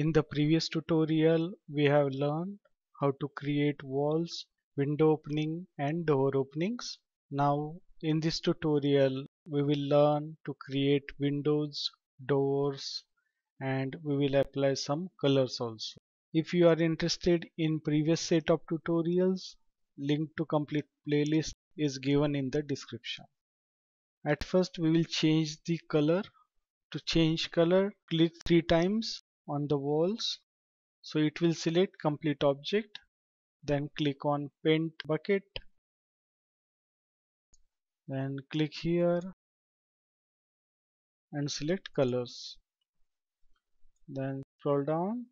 In the previous tutorial, we have learned how to create walls, window opening and door openings. Now in this tutorial, we will learn to create windows, doors and we will apply some colors also. If you are interested in previous set of tutorials, link to complete playlist is given in the description. At first we will change the color. To change color, click three times on the walls. So it will select complete object. Then click on paint bucket. Then click here and select colors. Then scroll down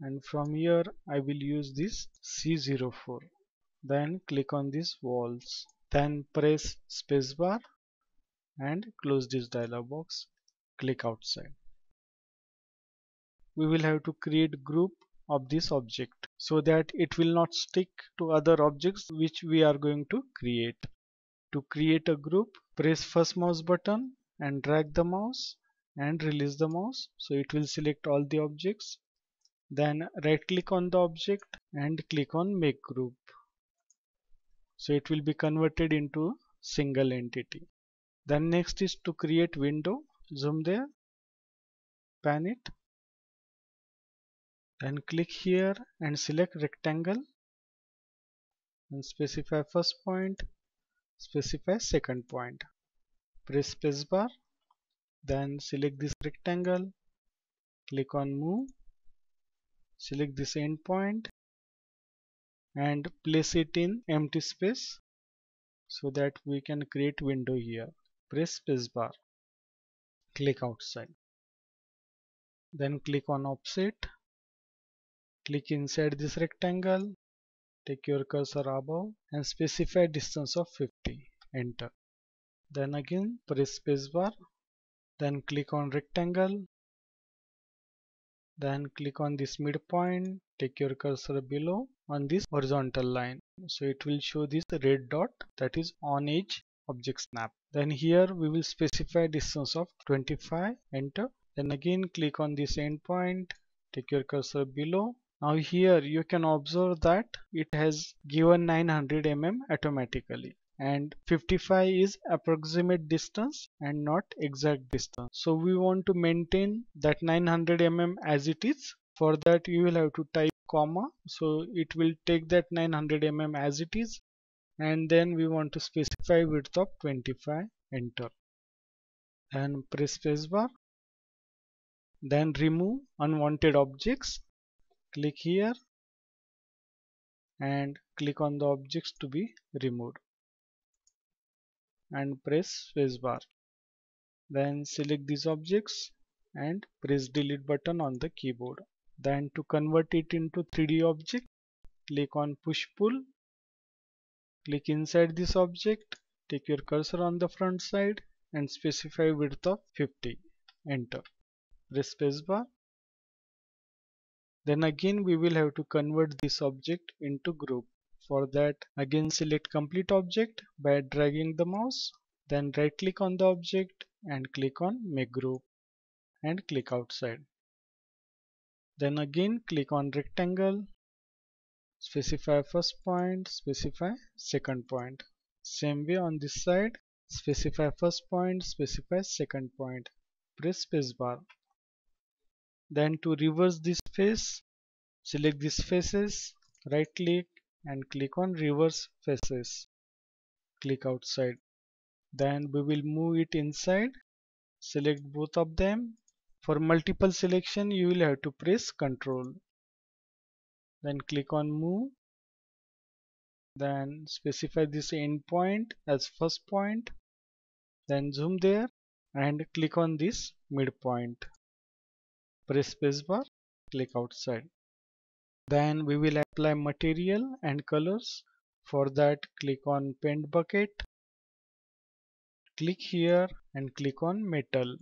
and from here I will use this C04 then click on these walls then press spacebar and close this dialog box click outside we will have to create group of this object so that it will not stick to other objects which we are going to create. To create a group press first mouse button and drag the mouse and release the mouse. So it will select all the objects. Then right click on the object and click on make group. So it will be converted into single entity. Then next is to create window. Zoom there. Pan it then click here and select rectangle and specify first point specify second point. Press spacebar then select this rectangle click on move select this endpoint and place it in empty space so that we can create window here. Press spacebar click outside. Then click on offset click inside this rectangle take your cursor above and specify distance of 50 enter. Then again press spacebar then click on rectangle then click on this midpoint take your cursor below on this horizontal line. So it will show this red dot that is on edge object snap. Then here we will specify distance of 25 enter. Then again click on this endpoint take your cursor below now here you can observe that it has given 900 mm automatically and 55 is approximate distance and not exact distance. So we want to maintain that 900 mm as it is. For that you will have to type comma. So it will take that 900 mm as it is and then we want to specify width of 25 enter. And press spacebar. Then remove unwanted objects click here and click on the objects to be removed and press spacebar. Then select these objects and press delete button on the keyboard. Then to convert it into 3D object, click on push pull. Click inside this object, take your cursor on the front side and specify width of 50. Enter. Press spacebar. Then again we will have to convert this object into group. For that again select complete object by dragging the mouse then right click on the object and click on make group and click outside. Then again click on rectangle specify first point specify second point same way on this side specify first point specify second point press spacebar then to reverse this face select these faces right click and click on reverse faces. Click outside. Then we will move it inside. Select both of them. For multiple selection you will have to press Ctrl. Then click on move. Then specify this endpoint as first point. Then zoom there and click on this midpoint. Press spacebar. Click outside. Then we will apply material and colors. For that click on paint bucket. Click here and click on metal.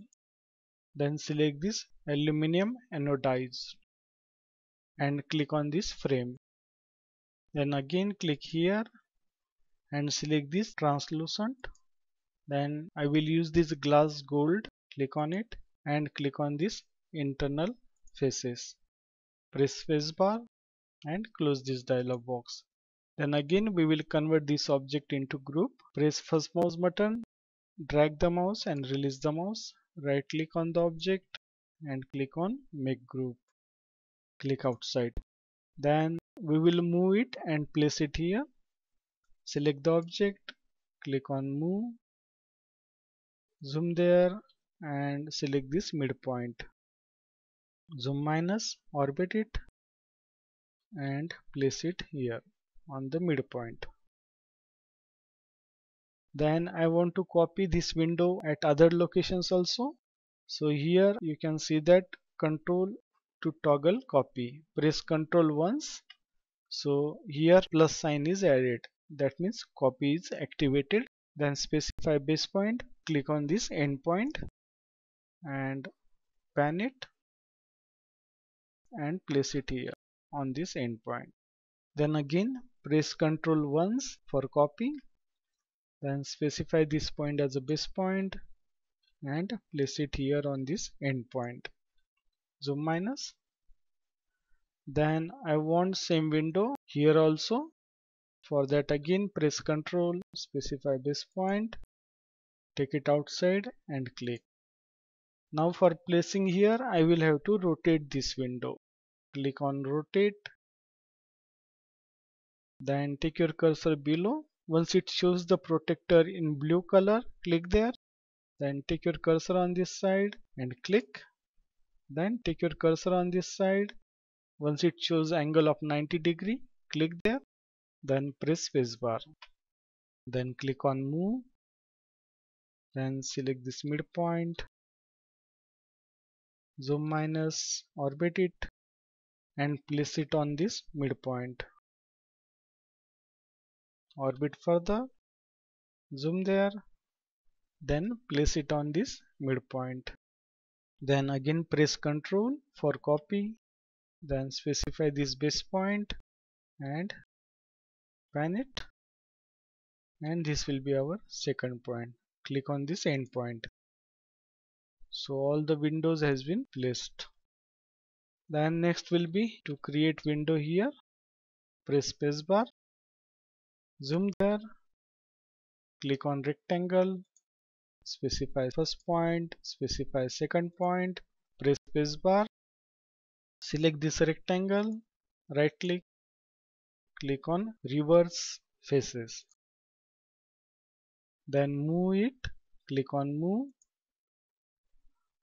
Then select this aluminum anodized and click on this frame. Then again click here and select this translucent. Then I will use this glass gold. Click on it and click on this internal faces press spacebar and close this dialog box. Then again we will convert this object into group. Press first mouse button, drag the mouse and release the mouse. Right click on the object and click on make group. Click outside. Then we will move it and place it here. Select the object, click on move, zoom there and select this midpoint. Zoom minus, orbit it and place it here on the midpoint. Then I want to copy this window at other locations also. So here you can see that control to toggle copy. Press control once. So here plus sign is added. That means copy is activated. Then specify base point. Click on this endpoint and pan it and place it here on this endpoint. Then again press Ctrl once for copy. Then specify this point as a base point and place it here on this endpoint. Zoom minus. Then I want same window here also. For that again press Ctrl, specify base point, take it outside and click. Now for placing here I will have to rotate this window. Click on rotate then take your cursor below. Once it shows the protractor in blue color, click there. Then take your cursor on this side and click. Then take your cursor on this side. Once it shows angle of 90 degree, click there. Then press spacebar. Then click on move. Then select this midpoint. Zoom minus, orbit it and place it on this midpoint. Orbit further zoom there then place it on this midpoint. Then again press ctrl for copy then specify this base point and pan it. And this will be our second point. Click on this end point so all the windows has been placed. Then next will be to create window here. Press spacebar zoom there. Click on rectangle. Specify first point. Specify second point. Press spacebar select this rectangle. Right click click on reverse faces. Then move it. Click on move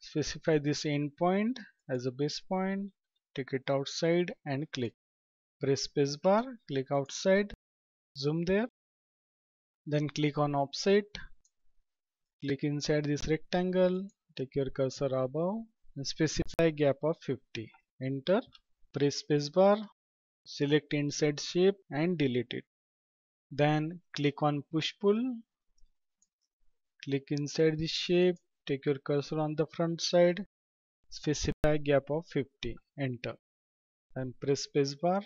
specify this endpoint as a base point take it outside and click. Press spacebar click outside zoom there then click on offset click inside this rectangle take your cursor above and specify gap of 50 enter press spacebar select inside shape and delete it. Then click on push pull click inside the shape take your cursor on the front side specify gap of 50 enter and press spacebar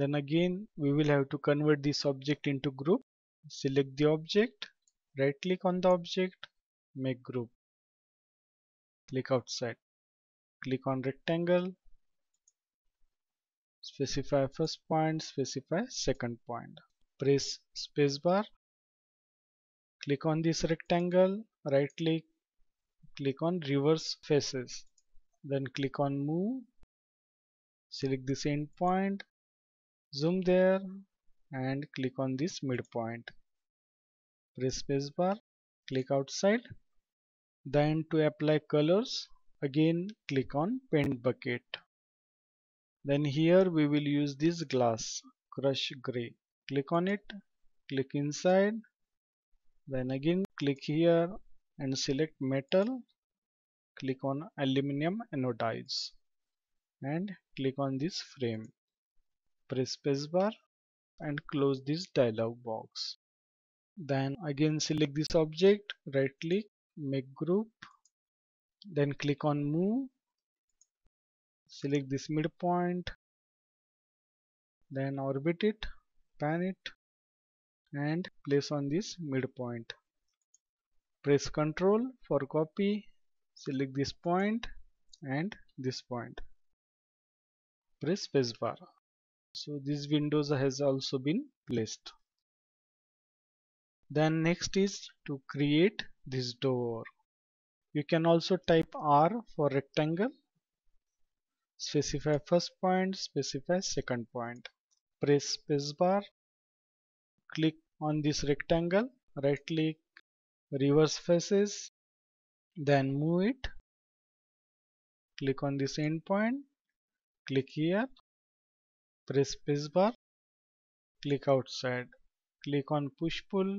then again we will have to convert this object into group. Select the object, right click on the object, make group. Click outside. Click on rectangle. Specify first point, specify second point. Press spacebar. Click on this rectangle, right click, click on reverse faces. Then click on move. Select this end point zoom there and click on this midpoint press spacebar click outside then to apply colors again click on paint bucket then here we will use this glass crush gray click on it click inside then again click here and select metal click on aluminum anodize and click on this frame. Press spacebar and close this dialog box. Then again select this object right click make group then click on move select this midpoint then orbit it pan it and place on this midpoint press ctrl for copy select this point and this point. Press spacebar so this windows has also been placed. Then next is to create this door. You can also type R for rectangle. Specify first point specify second point. Press spacebar click on this rectangle. Right click reverse faces then move it. Click on this endpoint click here press spacebar click outside. Click on push pull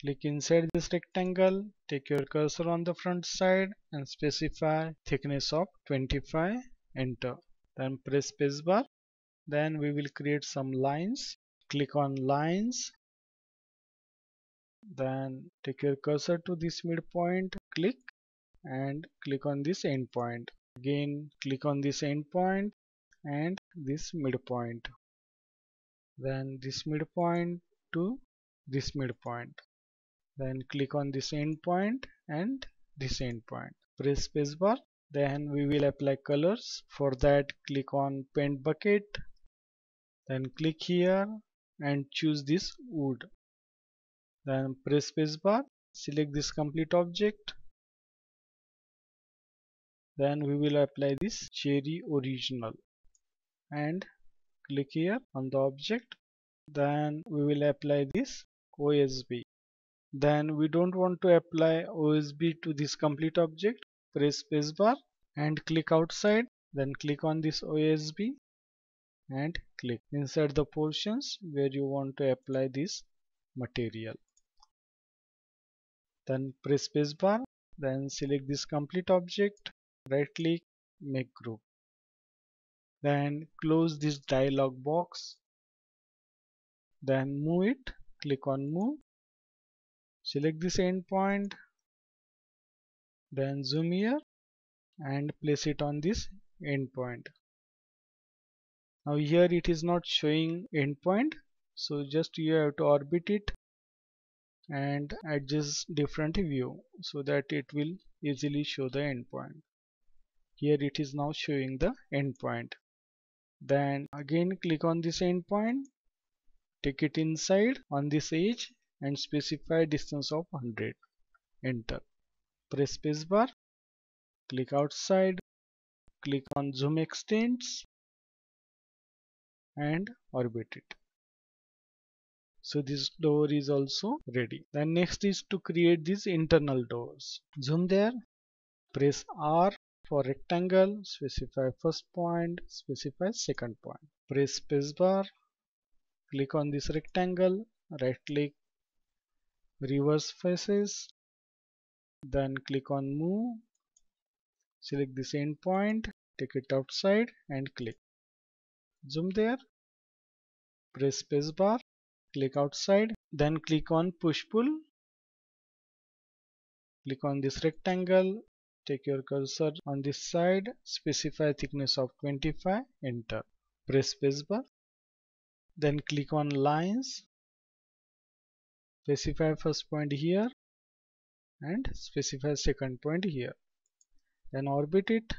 click inside this rectangle take your cursor on the front side and specify thickness of 25 enter. Then press spacebar then we will create some lines. Click on lines then take your cursor to this midpoint click and click on this endpoint. Again click on this endpoint and this midpoint. Then this midpoint to this midpoint. Then click on this endpoint and this endpoint. Press spacebar then we will apply colors. For that click on paint bucket. Then click here and choose this wood then press spacebar select this complete object. Then we will apply this cherry original. And click here on the object. Then we will apply this OSB then we don't want to apply OSB to this complete object. Press spacebar and click outside. Then click on this OSB and click. Inside the portions where you want to apply this material then press spacebar then select this complete object right click make group. Then close this dialog box. Then move it click on move. Select this endpoint. Then zoom here and place it on this endpoint. Now here it is not showing endpoint so just you have to orbit it and adjust different view so that it will easily show the endpoint. Here it is now showing the endpoint. Then again click on this endpoint, take it inside on this edge and specify distance of 100. Enter. Press spacebar, click outside, click on zoom extents and orbit it so this door is also ready. Then next is to create these internal doors. Zoom there. Press R for rectangle. Specify first point. Specify second point. Press spacebar click on this rectangle. Right click reverse faces. Then click on move. Select this endpoint take it outside and click. Zoom there. Press spacebar click outside then click on push pull click on this rectangle take your cursor on this side specify thickness of 25 enter. Press spacebar then click on lines specify first point here and specify second point here. Then orbit it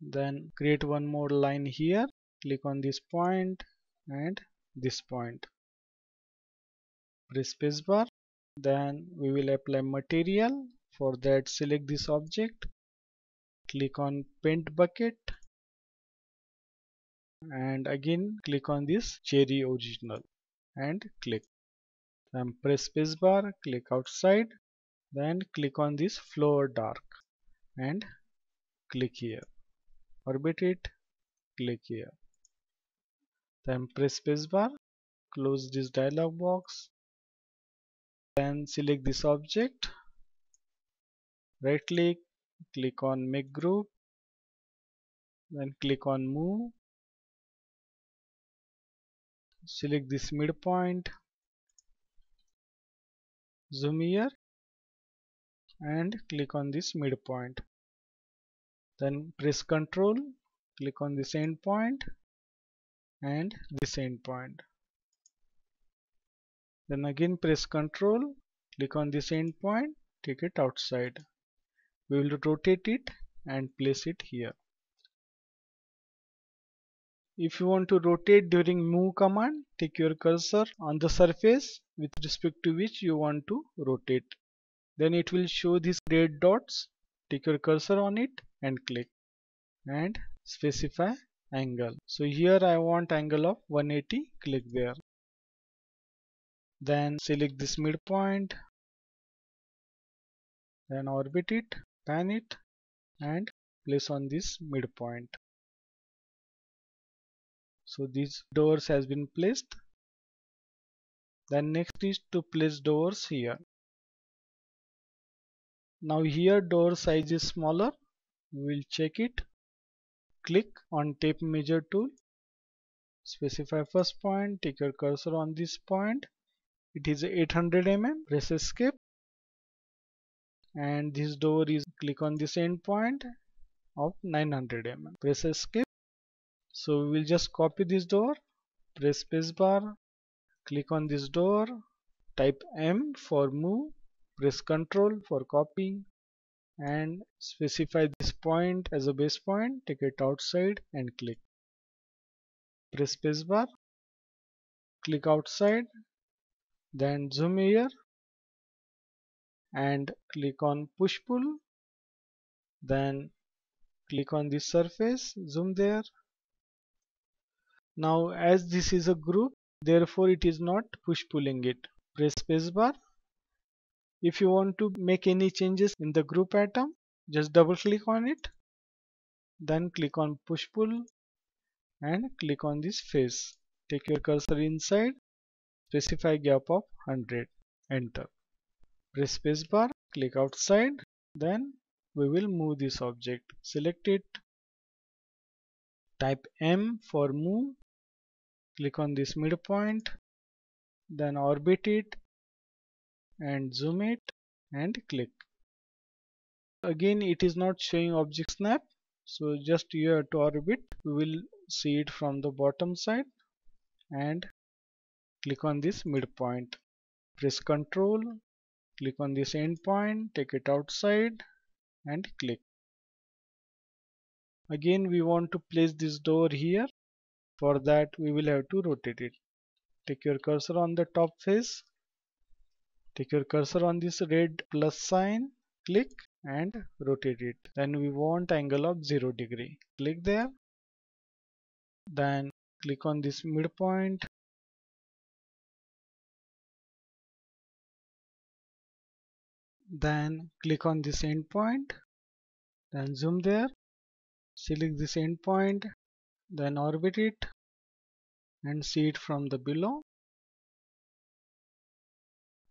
then create one more line here click on this point and this point. Press spacebar then we will apply material. For that select this object. Click on paint bucket. And again click on this cherry original and click. Then press spacebar click outside. Then click on this floor dark and click here. Orbit it click here then press spacebar close this dialog box then select this object right click click on make group then click on move select this midpoint zoom here and click on this midpoint. Then press control, click on this endpoint and this endpoint then again press Ctrl, click on this endpoint, take it outside. We will rotate it and place it here. If you want to rotate during move command, take your cursor on the surface with respect to which you want to rotate. Then it will show these red dots. Take your cursor on it and click and specify angle. So here I want angle of 180, click there. Then select this midpoint, then orbit it, pan it and place on this midpoint. So these doors has been placed. Then next is to place doors here. Now here door size is smaller. We will check it click on tape measure tool. Specify first point take your cursor on this point. It is 800 mm press escape. And this door is click on this end point of 900 mm press escape. So we will just copy this door press spacebar click on this door type M for move press ctrl for copying and specify this point as a base point take it outside and click. Press spacebar click outside then zoom here and click on push pull then click on this surface zoom there. Now as this is a group therefore it is not push pulling it. Press spacebar if you want to make any changes in the group atom, just double click on it. Then click on push pull and click on this face. Take your cursor inside, specify gap of 100, enter. Press spacebar, click outside, then we will move this object. Select it, type M for move, click on this midpoint, then orbit it and zoom it and click. Again it is not showing object snap so just here to orbit. We will see it from the bottom side and click on this midpoint. Press ctrl click on this endpoint take it outside and click. Again we want to place this door here. For that we will have to rotate it. Take your cursor on the top face Take your cursor on this red plus sign, click and rotate it. Then we want angle of 0 degree. Click there. Then click on this midpoint. Then click on this endpoint. Then zoom there. Select this endpoint. Then orbit it and see it from the below.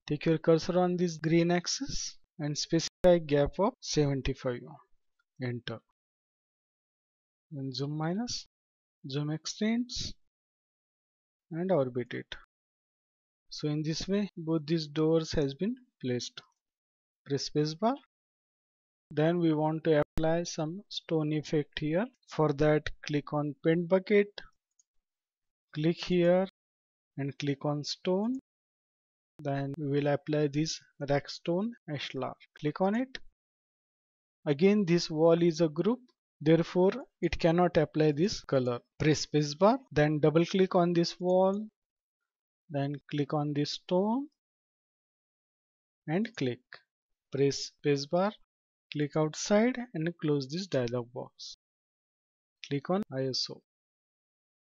Take your cursor on this green axis and specify gap of 75. Enter. Then zoom minus, zoom extents and orbit it. So in this way both these doors has been placed. Press spacebar. Then we want to apply some stone effect here. For that click on paint bucket. Click here and click on stone then we will apply this Rackstone ashlar. Click on it. Again this wall is a group. Therefore it cannot apply this color. Press spacebar then double click on this wall then click on this stone and click. Press spacebar click outside and close this dialog box. Click on ISO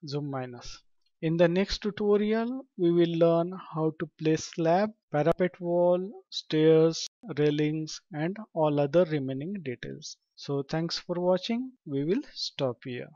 zoom minus in the next tutorial, we will learn how to place slab, parapet wall, stairs, railings and all other remaining details. So thanks for watching. We will stop here.